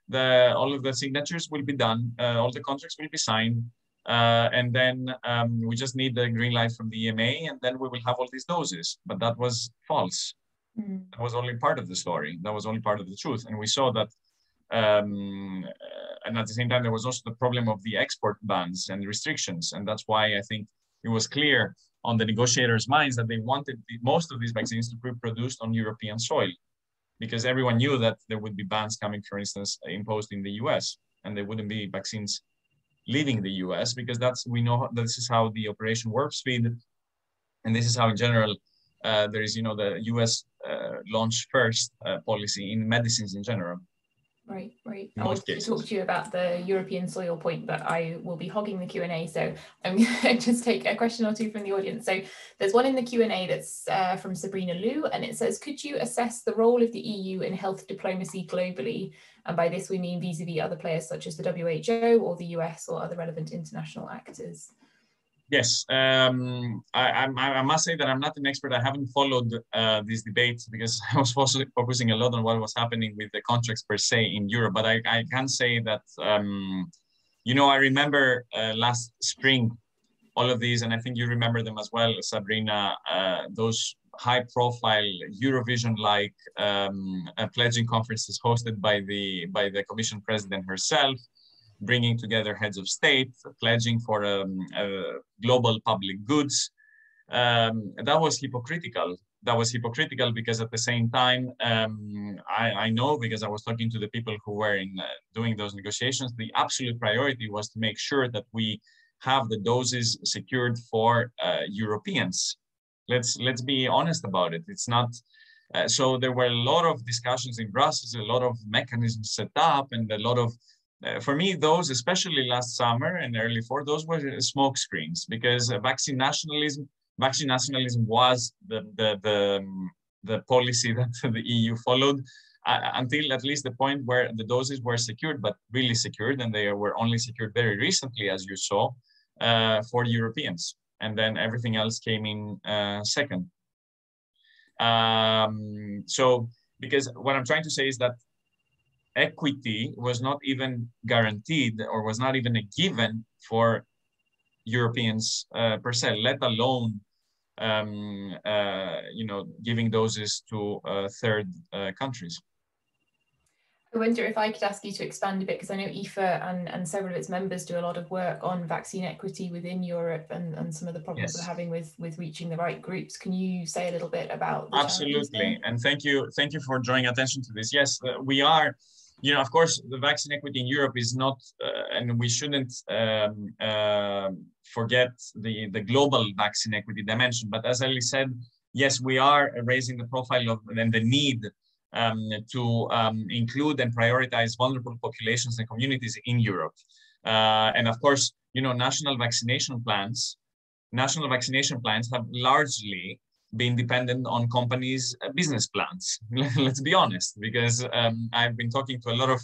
the all of the signatures will be done uh, all the contracts will be signed uh, and then um, we just need the green light from the EMA, and then we will have all these doses. But that was false. Mm. That was only part of the story. That was only part of the truth. And we saw that. Um, and at the same time, there was also the problem of the export bans and restrictions. And that's why I think it was clear on the negotiators' minds that they wanted the, most of these vaccines to be produced on European soil because everyone knew that there would be bans coming, for instance, imposed in the US, and there wouldn't be vaccines leaving the US because that's we know this is how the Operation Warp Speed, and this is how in general uh, there is, you know, the U.S. Uh, launch first uh, policy in medicines in general. Right, right. I want to talk to you about the European soil point, but I will be hogging the Q&A, so I'm [LAUGHS] going to just take a question or two from the audience. So there's one in the Q&A that's uh, from Sabrina Liu, and it says, could you assess the role of the EU in health diplomacy globally? And by this we mean vis-a-vis -vis other players such as the WHO or the US or other relevant international actors. Yes, um, I, I, I, must say that I'm not an expert. I haven't followed uh, these debates because [LAUGHS] I was focusing a lot on what was happening with the contracts per se in Europe. But I, I can say that, um, you know, I remember uh, last spring all of these, and I think you remember them as well, Sabrina, uh, those high profile Eurovision like um, pledging conferences hosted by the, by the commission president herself bringing together heads of state, pledging for um, global public goods. Um, that was hypocritical that was hypocritical because at the same time, um, I, I, know because I was talking to the people who were in uh, doing those negotiations, the absolute priority was to make sure that we have the doses secured for uh, Europeans. Let's let's be honest about it. It's not. Uh, so there were a lot of discussions in Brussels, a lot of mechanisms set up, and a lot of uh, for me, those, especially last summer and early fall, those were smoke screens because vaccine nationalism vaccine nationalism was the the the, um, the policy [LAUGHS] that the EU followed uh, until at least the point where the doses were secured, but really secured, and they were only secured very recently, as you saw, uh, for Europeans, and then everything else came in uh, second. Um, so, because what I'm trying to say is that equity was not even guaranteed or was not even a given for Europeans uh, per se, let alone um, uh, you know giving doses to uh, third uh, countries. I wonder if I could ask you to expand a bit because I know EPHA and, and several of its members do a lot of work on vaccine equity within Europe and, and some of the problems yes. we're having with with reaching the right groups. Can you say a little bit about Absolutely, and thank you thank you for drawing attention to this. Yes, uh, we are you know, of course, the vaccine equity in Europe is not, uh, and we shouldn't um, uh, forget the, the global vaccine equity dimension. But as Ali said, yes, we are raising the profile of and the need um, to um, include and prioritize vulnerable populations and communities in Europe. Uh, and of course, you know, national vaccination plans, national vaccination plans have largely being dependent on companies' uh, business plans. [LAUGHS] Let's be honest, because um, I've been talking to a lot of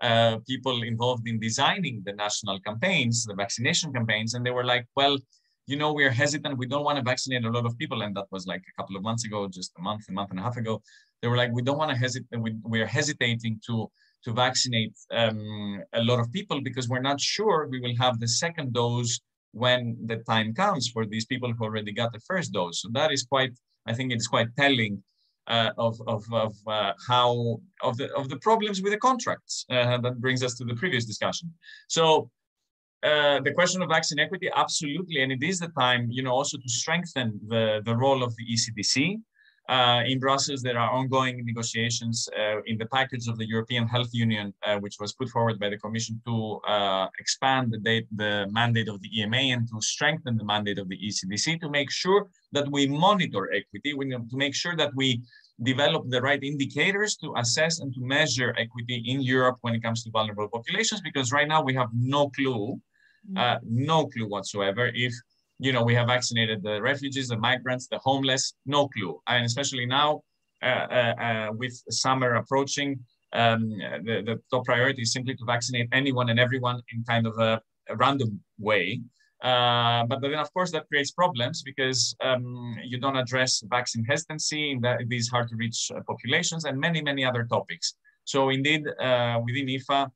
uh, people involved in designing the national campaigns, the vaccination campaigns, and they were like, well, you know, we're hesitant. We don't want to vaccinate a lot of people. And that was like a couple of months ago, just a month, a month and a half ago. They were like, we don't want to hesitate. We, we're hesitating to to vaccinate um, a lot of people because we're not sure we will have the second dose when the time comes for these people who already got the first dose. So that is quite, I think it's quite telling uh, of, of, of uh, how, of the, of the problems with the contracts. Uh, that brings us to the previous discussion. So uh, the question of vaccine equity, absolutely. And it is the time, you know, also to strengthen the, the role of the ECDC uh, in Brussels, there are ongoing negotiations uh, in the package of the European Health Union, uh, which was put forward by the Commission to uh, expand the, date, the mandate of the EMA and to strengthen the mandate of the ECDC to make sure that we monitor equity, we, to make sure that we develop the right indicators to assess and to measure equity in Europe when it comes to vulnerable populations, because right now we have no clue, uh, no clue whatsoever if you know, we have vaccinated the refugees, the migrants, the homeless, no clue. And especially now uh, uh, uh, with summer approaching, um, the, the, top priority is simply to vaccinate anyone and everyone in kind of a, a random way. Uh, but then, of course, that creates problems because um, you don't address vaccine hesitancy in that these hard to reach uh, populations and many, many other topics. So indeed, uh, within EPHA,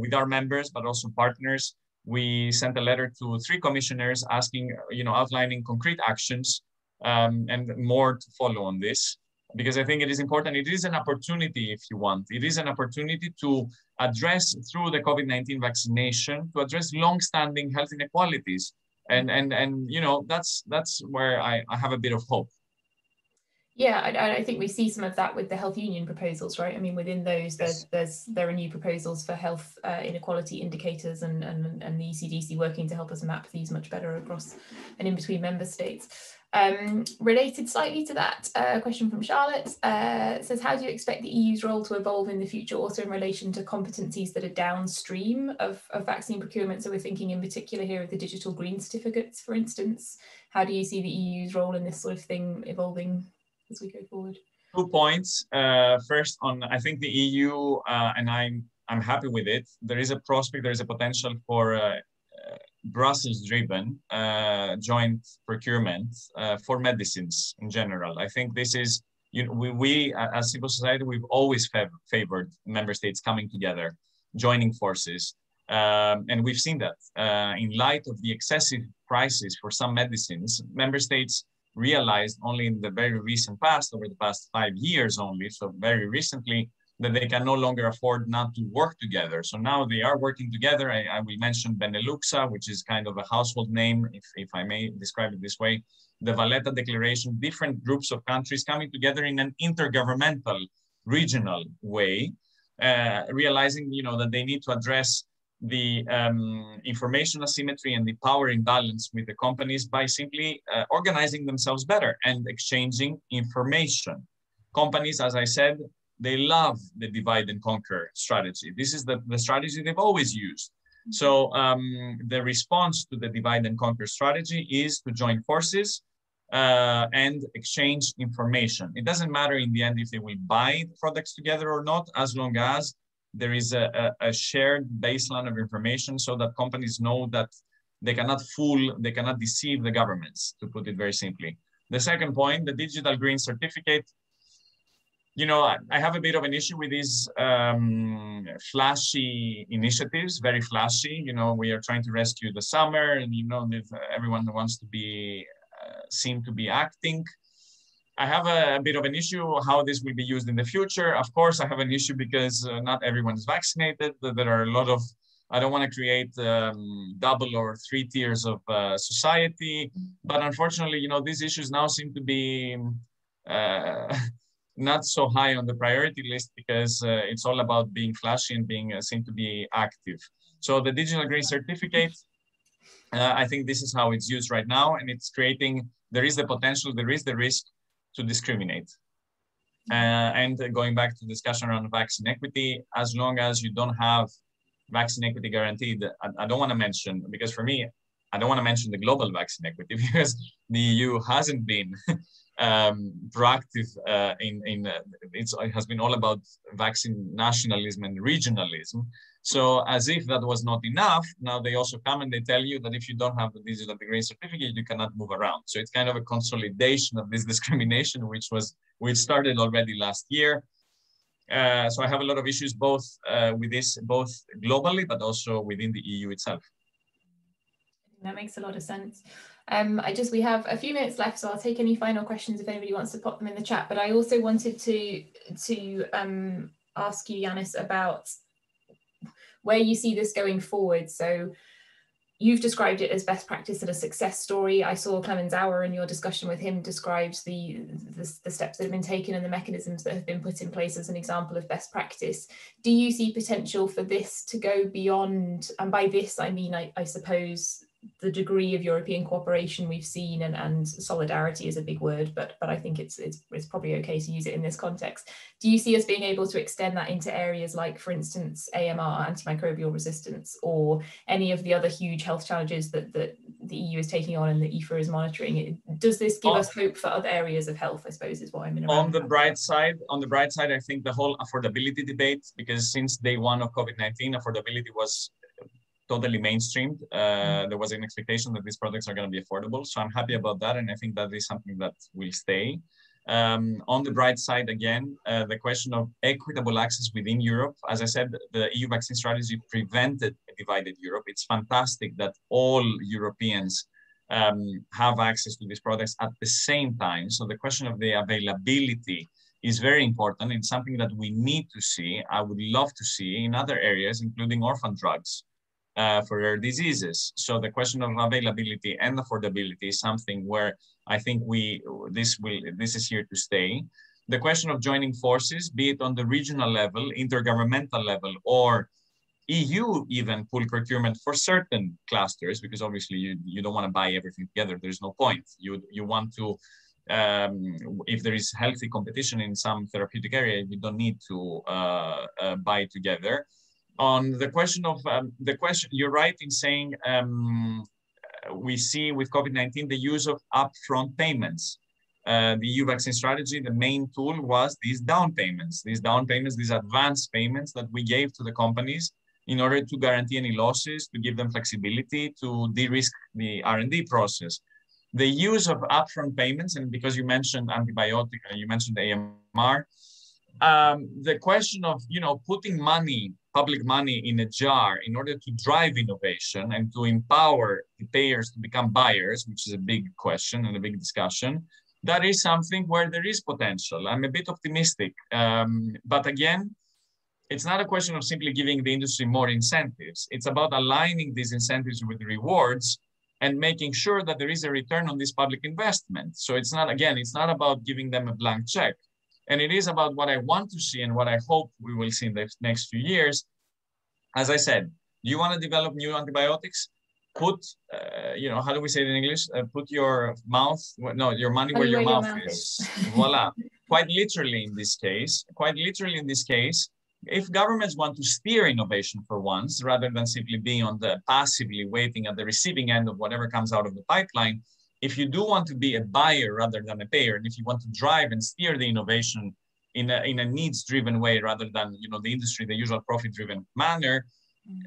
with our members, but also partners, we sent a letter to three commissioners asking, you know, outlining concrete actions um, and more to follow on this because I think it is important. It is an opportunity, if you want. It is an opportunity to address through the COVID-19 vaccination to address long-standing health inequalities, and and and you know that's that's where I, I have a bit of hope. Yeah, I, I, think we see some of that with the health union proposals, right? I mean, within those, there's there's there are new proposals for health uh, inequality indicators, and, and and the ECDC working to help us map these much better across and in between member states. Um, related slightly to that, a uh, question from Charlotte uh, says, how do you expect the EU's role to evolve in the future, also in relation to competencies that are downstream of, of vaccine procurement? So we're thinking in particular here of the digital green certificates, for instance. How do you see the EU's role in this sort of thing evolving as we go forward? Two points. Uh, first, on I think the EU, uh, and I'm I'm happy with it. There is a prospect, there is a potential for uh, uh Brussels-driven uh, joint procurement uh, for medicines in general. I think this is you know, we, we as civil society we've always fav favored member states coming together, joining forces. Um, and we've seen that in light of the excessive prices for some medicines, member states realized only in the very recent past, over the past five years only, so very recently, that they can no longer afford not to work together. So now they are working together. I, I will mention Beneluxa, which is kind of a household name, if, if I may describe it this way. The Valletta Declaration, different groups of countries coming together in an intergovernmental, regional way, uh, realizing you know that they need to address the um, information asymmetry and the power imbalance with the companies by simply uh, organizing themselves better and exchanging information. Companies, as I said, they love the divide and conquer strategy. This is the, the strategy they've always used. So um, the response to the divide and conquer strategy is to join forces uh, and exchange information. It doesn't matter in the end if they will buy products together or not, as long as there is a, a, shared baseline of information so that companies know that they cannot fool, they cannot deceive the governments, to put it very simply. The second point, the digital green certificate you know, I have a bit of an issue with these um, flashy initiatives, very flashy. You know, we are trying to rescue the summer, and you know, everyone wants to be uh, seen to be acting. I have a, bit of an issue how this will be used in the future. Of course, I have an issue because uh, not everyone is vaccinated. There are a lot of I don't want to create um, double or three tiers of uh, society, but unfortunately, you know, these issues now seem to be uh, [LAUGHS] not so high on the priority list because uh, it's all about being flashy and being uh, seen to be active. So the digital green certificate, uh, I think this is how it's used right now, and it's creating. There is the potential, there is the risk to discriminate. Uh, and going back to discussion around vaccine equity, as long as you don't have vaccine equity guaranteed, I, I don't want to mention because for me, I don't want to mention the global vaccine equity [LAUGHS] because the EU hasn't been [LAUGHS] um, proactive uh, in, in uh, it has been all about vaccine nationalism and regionalism. So as if that was not enough, now they also come and they tell you that if you don't have the digital green certificate, you cannot move around. So it's kind of a consolidation of this [LAUGHS] discrimination, which was which started already last year. Uh, so I have a lot of issues both uh, with this, both globally, but also within the EU itself. That makes a lot of sense. Um, I just we have a few minutes left, so I'll take any final questions if anybody wants to pop them in the chat. But I also wanted to to um, ask you, Yannis, about where you see this going forward. So you've described it as best practice and a success story. I saw Clemens Auer in your discussion with him described the, the, the steps that have been taken and the mechanisms that have been put in place as an example of best practice. Do you see potential for this to go beyond? And by this, I mean, I, I suppose the degree of European cooperation we've seen and, and solidarity is a big word, but but I think it's, it's it's probably okay to use it in this context. Do you see us being able to extend that into areas like, for instance, AMR, antimicrobial resistance, or any of the other huge health challenges that, that the EU is taking on and the EPHA is monitoring? Does this give on, us hope for other areas of health? I suppose is what I'm in. On the bright side, on the bright side, I think the whole affordability debate, because since day one of COVID-19, affordability was totally mainstreamed. Uh, mm. there was an expectation that these products are going to be affordable. So I'm happy about that. And I think that is something that will stay. Um, on the bright side, again, uh, the question of equitable access within Europe. As I said, the EU vaccine strategy prevented a divided Europe. It's fantastic that all Europeans um, have access to these products at the same time. So the question of the availability is very important. It's something that we need to see. I would love to see in other areas, including orphan drugs uh, for rare diseases. So the question of availability and affordability is something where I think we this will this is here to stay. The question of joining forces, be it on the regional level, intergovernmental level, or EU even pool procurement for certain clusters, because obviously you, you don't want to buy everything together. There's no point. You you want to um, if there is healthy competition in some therapeutic area, you don't need to uh, uh, buy together on the question of um, the question, you're right in saying um, we see with COVID-19 the use of upfront payments. Uh, the EU vaccine strategy, the main tool was these down payments, these down payments, these advance payments that we gave to the companies in order to guarantee any losses, to give them flexibility, to de-risk the R&D process. The use of upfront payments, and because you mentioned antibiotic, uh, you mentioned AMR, um, the question of you know putting money public money in a jar in order to drive innovation and to empower the payers to become buyers, which is a big question and a big discussion, that is something where there is potential. I'm a bit optimistic. Um, but again, it's not a question of simply giving the industry more incentives. It's about aligning these incentives with rewards and making sure that there is a return on this public investment. So it's not, again, it's not about giving them a blank check. And it is about what I want to see and what I hope we will see in the next few years. As I said, do you want to develop new antibiotics? Put, uh, you know, how do we say it in English? Uh, put your mouth, no, your money where, your, mouth, mouth, is. is. [LAUGHS] [LAUGHS] Voila. Quite literally in this case, quite literally in this case, if governments want to steer innovation for once, rather than simply being on the passively waiting at the receiving end of whatever comes out of the pipeline, if you do want to be a buyer rather than a payer, and if you want to drive and steer the innovation in a, in a needs-driven way rather than you know the industry, the usual profit-driven manner,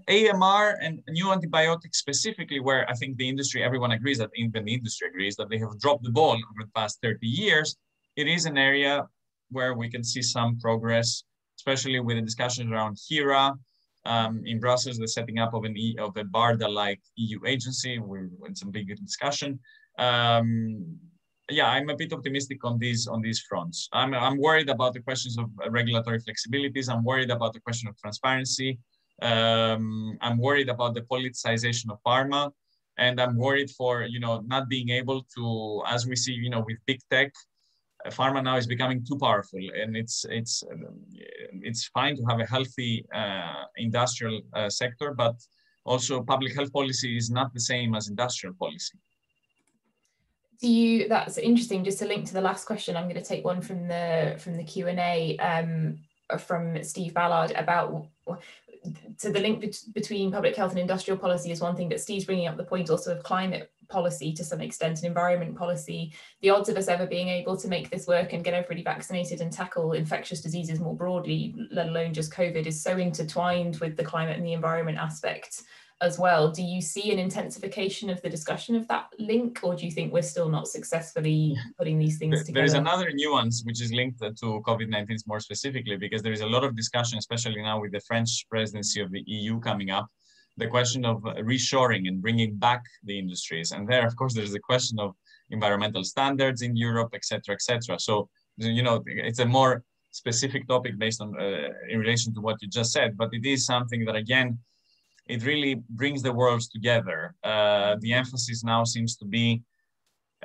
AMR and new antibiotics specifically, where I think the industry, everyone agrees that even the industry agrees that they have dropped the ball over the past 30 years, it is an area where we can see some progress especially with the discussions around HERA. Um, in Brussels, the setting up of an e, of a BARDA-like EU agency. We're in some big discussion. Um, yeah, I'm a bit optimistic on these on these fronts. I'm I'm worried about the questions of regulatory flexibilities. I'm worried about the question of transparency. Um, I'm worried about the politicization of pharma, and I'm worried for you know not being able to, as we see, you know, with big tech, pharma now is becoming too powerful and it's it's it's fine to have a healthy uh, industrial uh, sector but also public health policy is not the same as industrial policy do you that's interesting just to link to the last question i'm going to take one from the from the q&a um, from steve ballard about so the link bet between public health and industrial policy is one thing but steve's bringing up the point also of climate policy to some extent and environment policy, the odds of us ever being able to make this work and get everybody vaccinated and tackle infectious diseases more broadly, let alone just COVID, is so intertwined with the climate and the environment aspects as well. Do you see an intensification of the discussion of that link, or do you think we're still not successfully putting these things together? There is another nuance which is linked to COVID-19 more specifically, because there is a lot of discussion, especially now with the French presidency of the EU coming up, the question of reshoring and bringing back the industries. And there, of course, there's the question of environmental standards in Europe, et cetera, et cetera. So, you know, it's a more specific topic based on uh, in relation to what you just said, but it is something that again, it really brings the worlds together. Uh, the emphasis now seems to be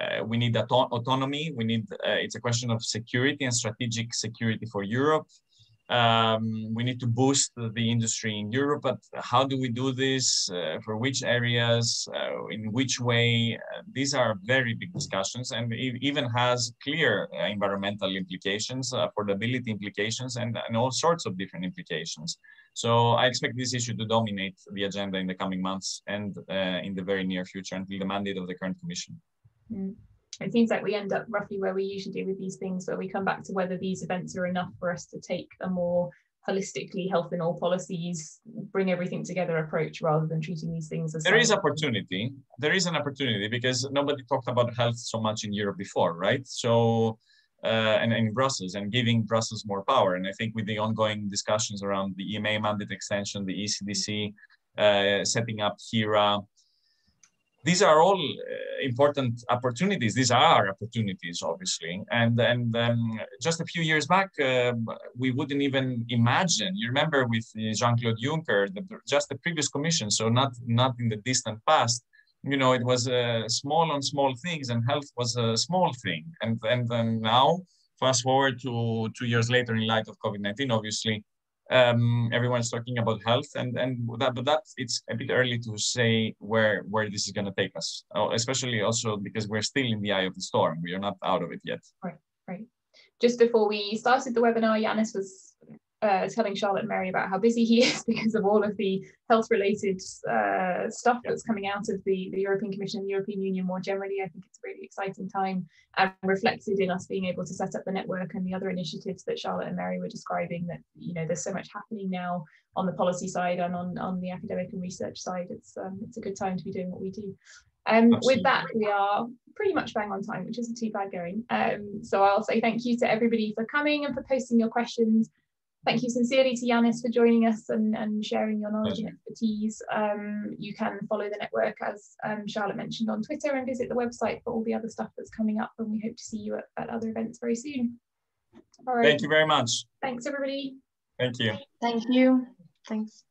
uh, we need auto autonomy. We need, uh, it's a question of security and strategic security for Europe. Um, we need to boost the industry in Europe, but how do we do this? Uh, for which areas? Uh, in which way? Uh, these are very big discussions, and it even has clear uh, environmental implications, affordability implications, and, and all sorts of different implications. So I expect this issue to dominate the agenda in the coming months and uh, in the very near future until the mandate of the current commission. Mm it seems like we end up roughly where we usually do with these things, where we come back to whether these events are enough for us to take a more holistically health in all policies, bring everything together approach rather than treating these things as there is opportunity. There is an opportunity because nobody talked about health so much in Europe before, right? So uh, and in Brussels and giving Brussels more power. And I think with the ongoing discussions around the EMA mandate extension, the ECDC uh, setting up HERA, these are all uh, important opportunities. These are opportunities, obviously. And and um, just a few years back, uh, we wouldn't even imagine. You remember with Jean-Claude Juncker, the, just the previous commission, so not not in the distant past. You know, it was uh, small on small things, and health was a small thing. And and then now, fast forward to two years later, in light of COVID-19, obviously, um, everyone's talking about health and and that but that it's a bit early to say where where this is going to take us oh, especially also because we're still in the eye of the storm. We are not out of it yet. Right right. Just before we started the webinar Yannis was uh, telling Charlotte and Mary about how busy he [LAUGHS] is because of all of the health related uh, stuff that's coming out of the, the European Commission and the European Union more generally. I think it's a really exciting time and reflected in us being able to set up the network and the other initiatives that Charlotte and Mary were describing that, you know, there's so much happening now on the policy side and on, on the academic and research side. It's, um, it's a good time to be doing what we do. Um, with that, we are pretty much bang on time, which isn't too bad going. Um, so I'll say thank you to everybody for coming and for posting your questions thank you sincerely to Yannis for joining us and, and sharing your knowledge and expertise. Um, you can follow the network as um, Charlotte mentioned on Twitter and visit the website for all the other stuff that's coming up and we hope to see you at, at other events very soon. All right. Thank you very much. Thanks everybody. Thank you. Thank you. Thanks.